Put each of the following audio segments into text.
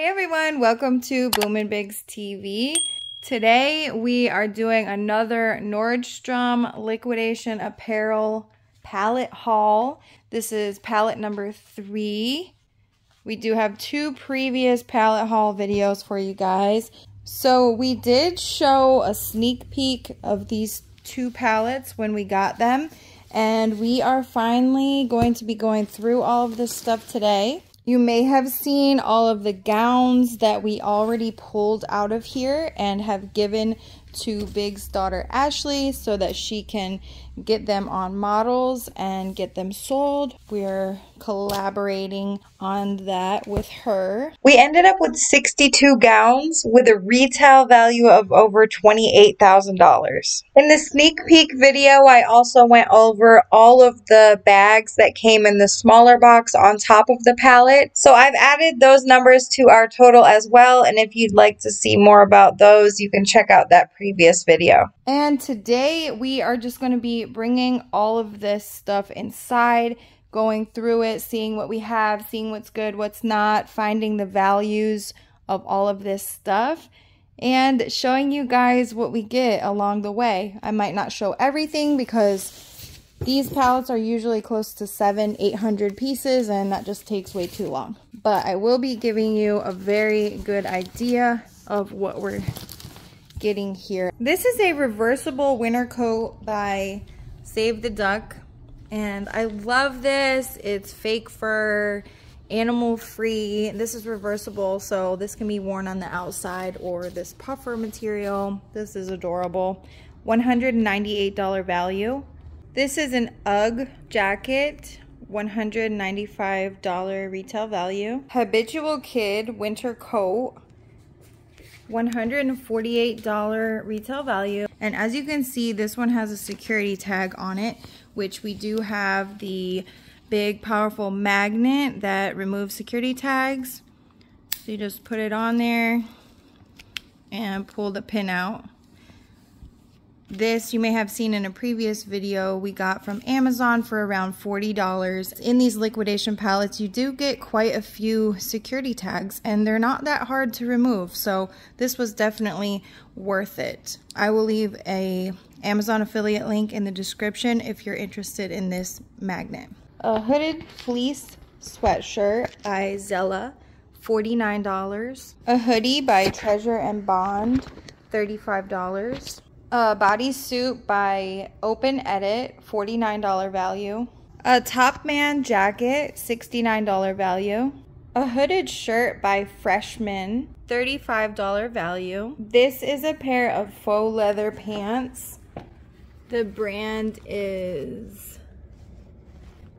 Hey everyone, welcome to Boom and Bigz TV. Today we are doing another Nordstrom liquidation apparel pallet haul. This is pallet number three. We do have two previous pallet haul videos for you guys. So we did show a sneak peek of these two pallets when we got them. And we are finally going to be going through all of this stuff today. You may have seen all of the gowns that we already pulled out of here and have given to Bigz's daughter Ashley so that she can get them on models and get them sold. We're collaborating on that with her. We ended up with 62 gowns with a retail value of over $28,000. In the sneak peek video, I also went over all of the bags that came in the smaller box on top of the pallet. So I've added those numbers to our total as well. And if you'd like to see more about those, you can check out that previous video. And today we are just going to be bringing all of this stuff inside, going through it, seeing what we have, seeing what's good, what's not, finding the values of all of this stuff, and showing you guys what we get along the way. I might not show everything because these pallets are usually close to seven, 800 pieces, and that just takes way too long. But I will be giving you a very good idea of what we're getting here. This is a reversible winter coat by Save the Duck. And I love this. It's fake fur, animal free. This is reversible, so this can be worn on the outside or this puffer material. This is adorable. $198 value. This is an UGG jacket. $195 retail value. Habitual Kid winter coat. $148 retail value. And as you can see, this one has a security tag on it, which we do have the big powerful magnet that removes security tags. So you just put it on there and pull the pin out. This you may have seen in a previous video we got from Amazon for around $40. In these liquidation pallets you do get quite a few security tags and they're not that hard to remove so this was definitely worth it. I will leave a Amazon affiliate link in the description if you're interested in this magnet. A hooded fleece sweatshirt by Zella, $49. A hoodie by Treasure and Bond, $35. A bodysuit by Open Edit, $49 value. A Topman jacket, $69 value. A hooded shirt by Freshman, $35 value. This is a pair of faux leather pants. The brand is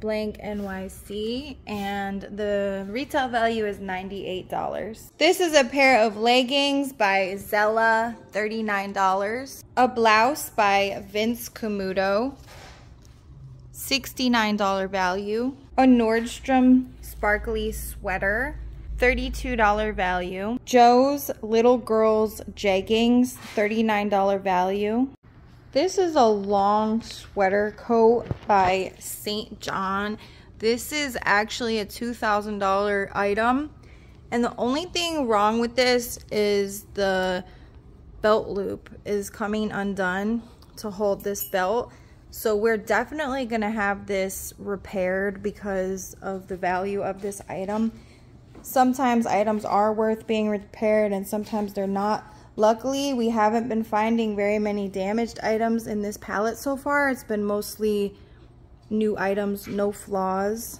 blank NYC and the retail value is $98. This is a pair of leggings by Zella, $39. A blouse by Vince Camuto, $69 value. A Nordstrom sparkly sweater, $32 value. Joe's Little Girls Jeggings, $39 value. This is a long sweater coat by St. John. This is actually a $2,000 item. And the only thing wrong with this is the belt loop is coming undone to hold this belt. So we're definitely going to have this repaired because of the value of this item. Sometimes items are worth being repaired and sometimes they're not. Luckily, we haven't been finding very many damaged items in this pallet so far. It's been mostly new items, no flaws.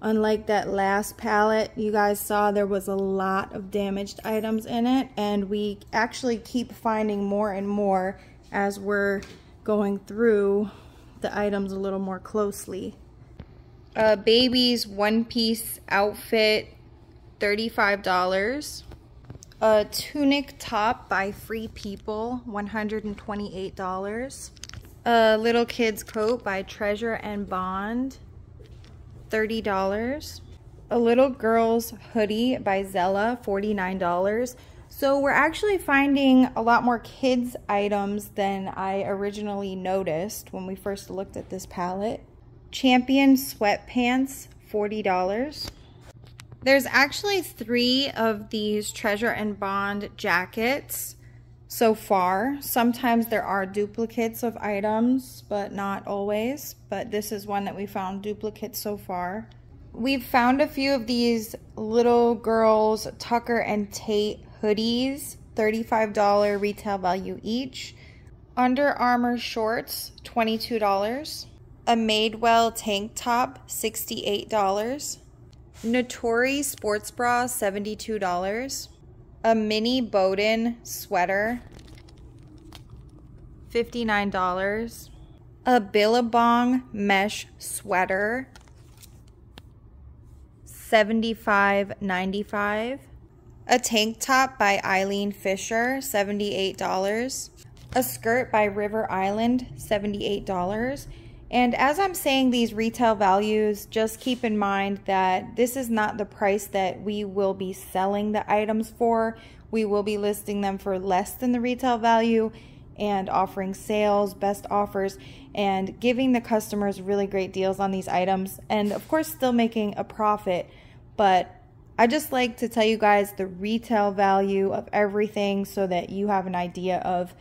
Unlike that last pallet, you guys saw there was a lot of damaged items in it, and we actually keep finding more and more as we're going through the items a little more closely. Uh, baby's one-piece outfit, $35. A tunic top by Free People, $128. A little kid's coat by Treasure and Bond, $30. A little girl's hoodie by Zella, $49. So we're actually finding a lot more kids items than I originally noticed when we first looked at this pallet. Champion sweatpants, $40. There's actually three of these Treasure and Bond jackets so far. Sometimes there are duplicates of items, but not always. But this is one that we found duplicates so far. We've found a few of these little girls Tucker and Tate hoodies, $35 retail value each. Under Armour shorts, $22. A Madewell tank top, $68. Natori sports bra, $72. A mini Boden sweater, $59. A Billabong mesh sweater, $75.95. A tank top by Eileen Fisher, $78. A skirt by River Island, $78. And as I'm saying these retail values, just keep in mind that this is not the price that we will be selling the items for. We will be listing them for less than the retail value and offering sales, best offers, and giving the customers really great deals on these items. And of course, still making a profit. But I just like to tell you guys the retail value of everything so that you have an idea of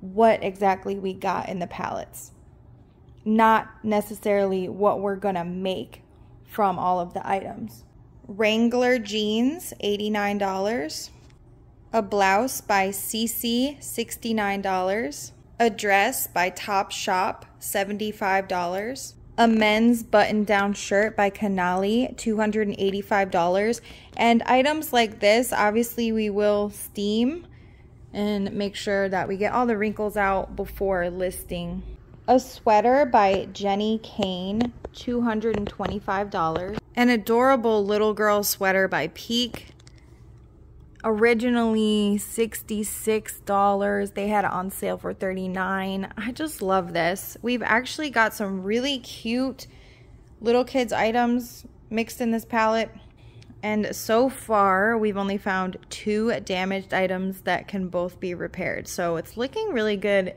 what exactly we got in the pallets not necessarily what we're to make from all of the items. Wrangler jeans, $89. A blouse by CC, $69. A dress by Topshop, $75. A men's button down shirt by Canali, $285. And items like this, obviously, we will steam and make sure that we get all the wrinkles out before listing a sweater by Jenni Kayne, $225. An adorable little girl sweater by Pique, originally $66. They had it on sale for 39. I just love this. We've actually got some really cute little kids items mixed in this pallet. And so far, we've only found two damaged items that can both be repaired. So it's looking really good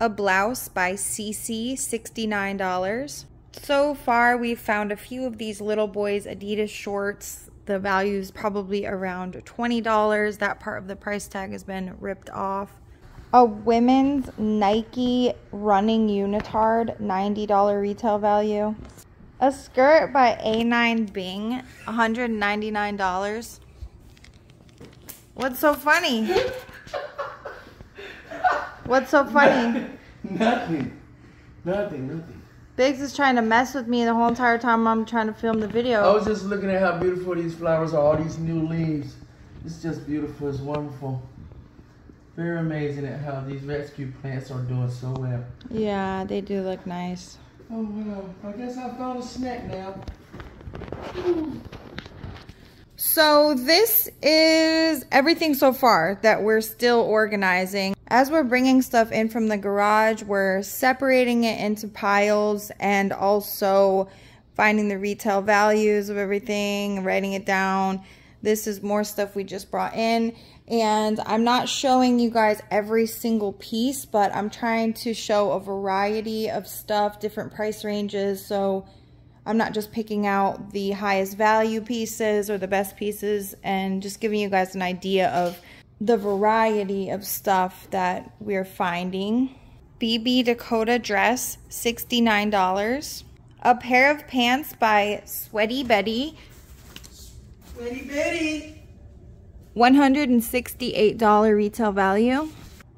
a blouse by CC, $69. So far, we've found a few of these little boys Adidas shorts. The value is probably around $20. That part of the price tag has been ripped off. A women's Nike running unitard, $90 retail value. A skirt by Anine Bing, $199. What's so funny? What's so funny? nothing. Nothing, nothing. Bigz is trying to mess with me the whole entire time I'm trying to film the video. I was just looking at how beautiful these flowers are, all these new leaves. It's just beautiful, it's wonderful. Very amazing at how these rescue plants are doing so well. Yeah, they do look nice. Oh well, I guess I've found a snack now. So this is everything so far that we're still organizing. As we're bringing stuff in from the garage, we're separating it into piles and also finding the retail values of everything, writing it down. This is more stuff we just brought in. And I'm not showing you guys every single piece, but I'm trying to show a variety of stuff, different price ranges. So I'm not just picking out the highest value pieces or the best pieces and just giving you guys an idea of the variety of stuff that we're finding. BB Dakota dress, $69. A pair of pants by Sweaty Betty. Sweaty Betty. $168 retail value.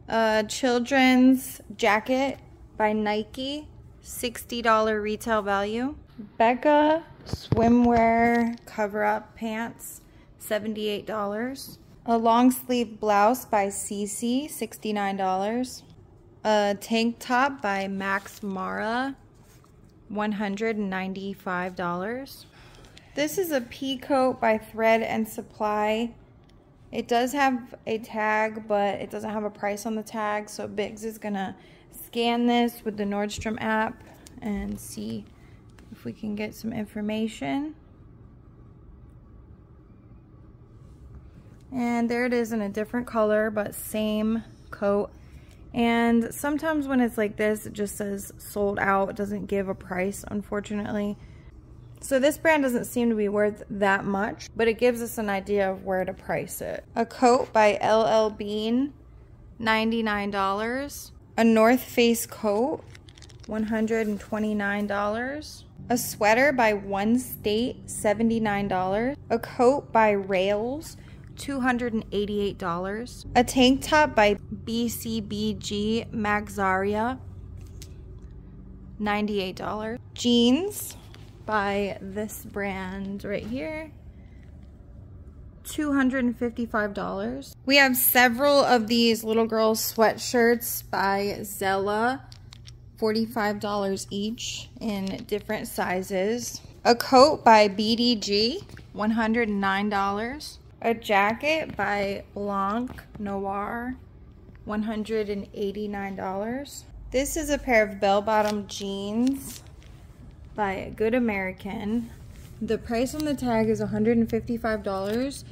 A children's jacket by Nike, $60 retail value. Becca swimwear cover-up pants, $78. A long sleeve blouse by CC, $69. A tank top by Max Mara, $195. This is a pea coat by Thread and Supply. It does have a tag, but it doesn't have a price on the tag. So Bigz is going to scan this with the Nordstrom app and see if we can get some information. And there it is in a different color, but same coat. And sometimes when it's like this, it just says sold out. It doesn't give a price, unfortunately. So this brand doesn't seem to be worth that much, but it gives us an idea of where to price it. A coat by LL Bean, $99. A North Face coat, $129. A sweater by One State, $79. A coat by Rails, $288. A tank top by BCBG Max Azria, $98. Jeans by this brand right here, $255. We have several of these little girl sweatshirts by Zella, $45 each in different sizes. A coat by BDG, $109. A jacket by Blanc Noir, $189. This is a pair of bell-bottom jeans by Good American. The price on the tag is $155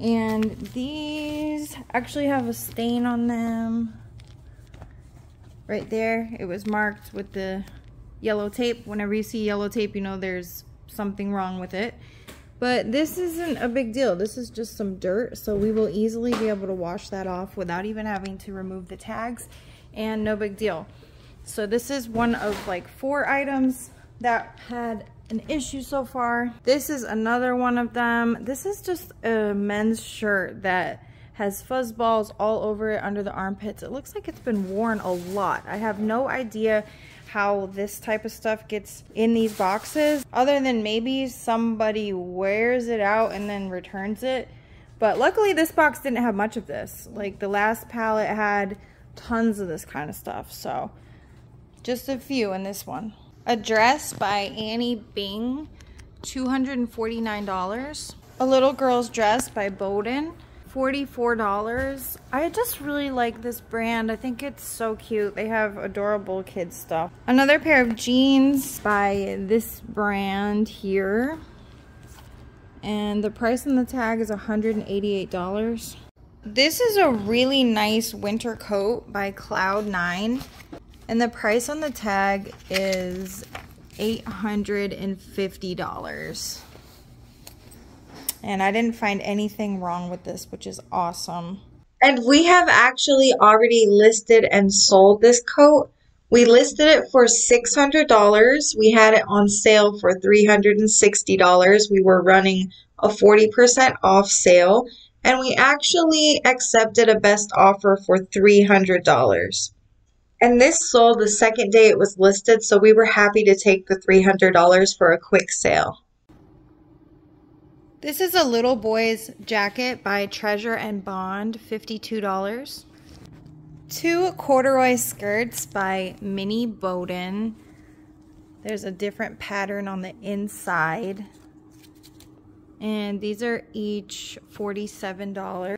and these actually have a stain on them right there. It was marked with the yellow tape. Whenever you see yellow tape, you know there's something wrong with it. But this isn't a big deal. This is just some dirt, so we will easily be able to wash that off without even having to remove the tags, and no big deal. So this is one of like four items that had an issue so far. This is another one of them. This is just a men's shirt that has fuzz balls all over it under the armpits. It looks like it's been worn a lot. I have no idea how this type of stuff gets in these boxes other than maybe somebody wears it out and then returns it. But luckily this box didn't have much of this. Like the last pallet had tons of this kind of stuff. So just a few in this one. A dress by Annie Bing, $249. A little girl's dress by Boden, $44. I just really like this brand. I think it's so cute. They have adorable kids stuff. Another pair of jeans by this brand here. And the price on the tag is $188. This is a really nice winter coat by Cloud9. And the price on the tag is $850. And I didn't find anything wrong with this, which is awesome. And we have actually already listed and sold this coat. We listed it for $600. We had it on sale for $360. We were running a 40% off sale. And we actually accepted a best offer for $300. And this sold the second day it was listed, so we were happy to take the $300 for a quick sale. This is a little boy's jacket by Treasure and Bond, $52. Two corduroy skirts by Mini Boden. There's a different pattern on the inside. And these are each $47.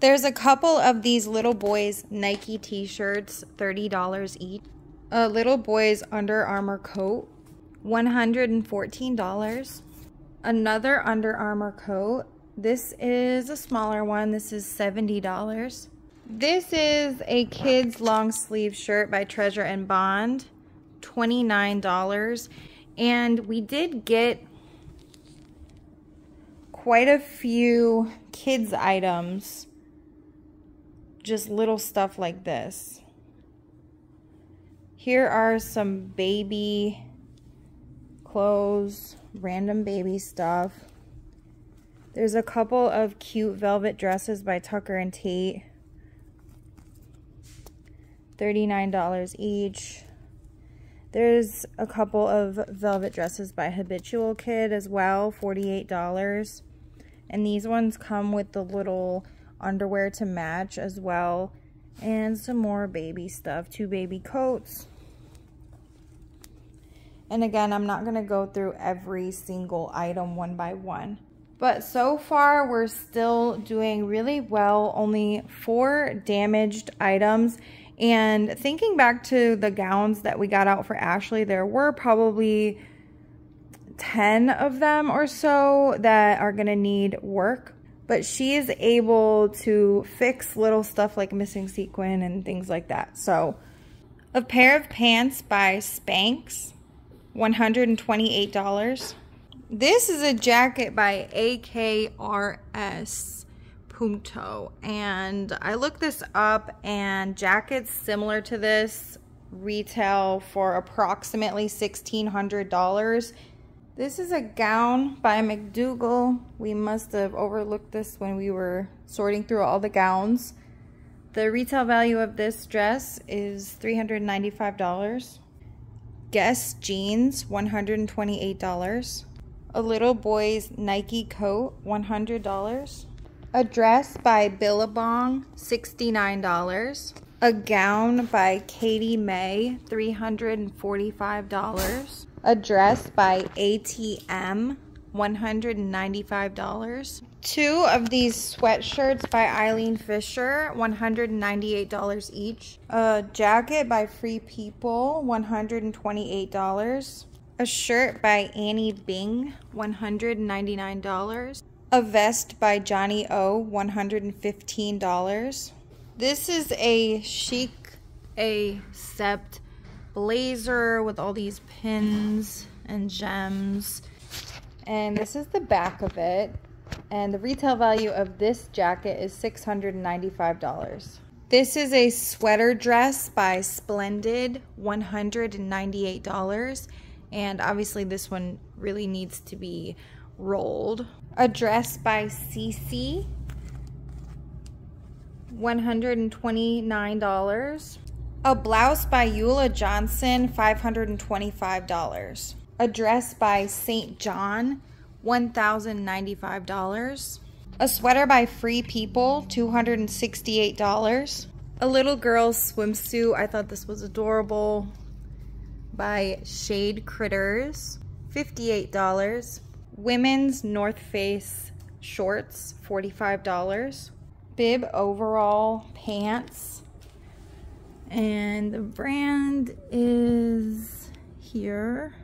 There's a couple of these little boys Nike t-shirts, $30 each. A little boy's Under Armour coat, $114. Another Under Armour coat. This is a smaller one. This is $70. This is a kid's long sleeve shirt by Treasure and Bond, $29. And we did get quite a few kids items just little stuff like this. Here are some baby clothes, random baby stuff. There's a couple of cute velvet dresses by Tucker and Tate. $39 each. There's a couple of velvet dresses by Habitual Kid as well, $48. And these ones come with the little underwear to match as well. And some more baby stuff. Two baby coats. And again, I'm not going to go through every single item one by one. But so far, we're still doing really well. Only four damaged items. And thinking back to the gowns that we got out for Ashley, there were probably 10 of them or so that are going to need work but she is able to fix little stuff like missing sequin and things like that. So a pair of pants by Spanx, $128. This is a jacket by AKRIS Punto. And I looked this up and jackets similar to this retail for approximately $1,600. This is a gown by Mac Duggal. We must have overlooked this when we were sorting through all the gowns. The retail value of this dress is $395. Guess jeans, $128. A little boy's Nike coat, $100. A dress by Billabong, $69. A gown by Katie May, $345. A dress by ATM, $195. Two of these sweatshirts by Eileen Fisher, $198 each. A jacket by Free People, $128. A shirt by Annie Bing, $199. A vest by Johnny O, $115. This is a chic, a sept blazer with all these pins and gems. And this is the back of it. And the retail value of this jacket is $695. This is a sweater dress by Splendid, $198. And obviously this one really needs to be rolled. A dress by CC, $129. A blouse by Ulla Johnson, $525. A dress by St. John, $1,095. A sweater by Free People, $268. A little girl's swimsuit, I thought this was adorable, by Shade Critters, $58. Women's North Face shorts, $45. Bib overall pants. And the brand is here.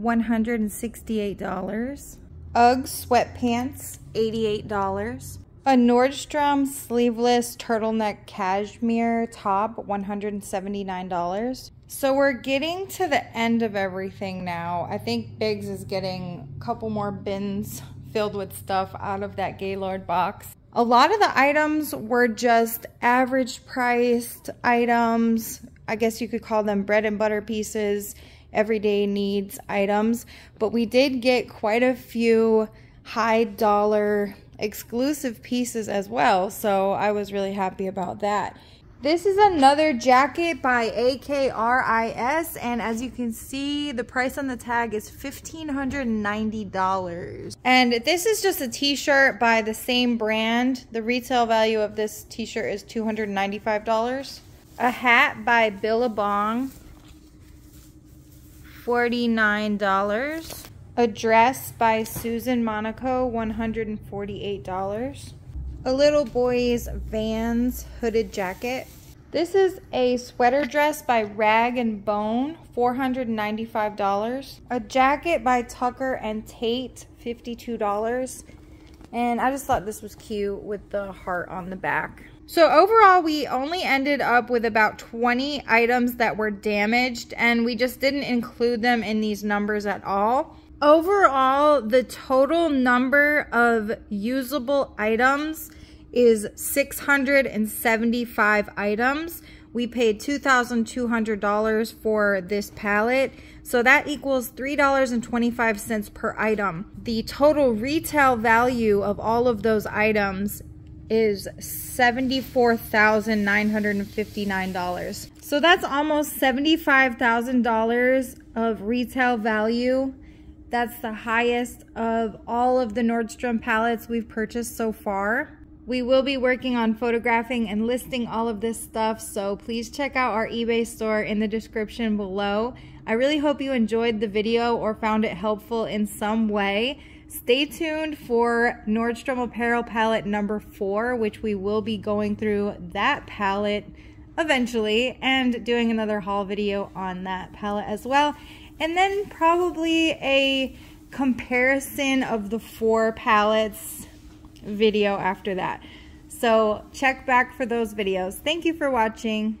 $168. UGG sweatpants, $88. A Nordstrom sleeveless turtleneck cashmere top, $179. So we're getting to the end of everything now. I think Bigz is getting a couple more bins filled with stuff out of that Gaylord box. A lot of the items were just average priced items. I guess you could call them bread and butter pieces everyday needs items, but we did get quite a few high dollar exclusive pieces as well, so I was really happy about that. This is another jacket by AKRIS, and as you can see, the price on the tag is $1,590. And this is just a t-shirt by the same brand. The retail value of this t-shirt is $295. A hat by Billabong $49. A dress by Susan Monaco, $148. A little boy's Vans hooded jacket. This is a sweater dress by Rag and Bone, $495. A jacket by Tucker and Tate, $52. And I just thought this was cute with the heart on the back. So overall, we only ended up with about 20 items that were damaged and we just didn't include them in these numbers at all. Overall, the total number of usable items is 675 items. We paid $2,200 for this pallet. So that equals $3.25 per item. The total retail value of all of those items is $74,959. So that's almost $75,000 of retail value. That's the highest of all of the Nordstrom pallets we've purchased so far. We will be working on photographing and listing all of this stuff, so please check out our eBay store in the description below. I really hope you enjoyed the video or found it helpful in some way. Stay tuned for Nordstrom Apparel pallet number four, which we will be going through that pallet eventually and doing another haul video on that pallet as well. And then probably a comparison of the four pallets video after that. So check back for those videos. Thank you for watching.